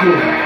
cool.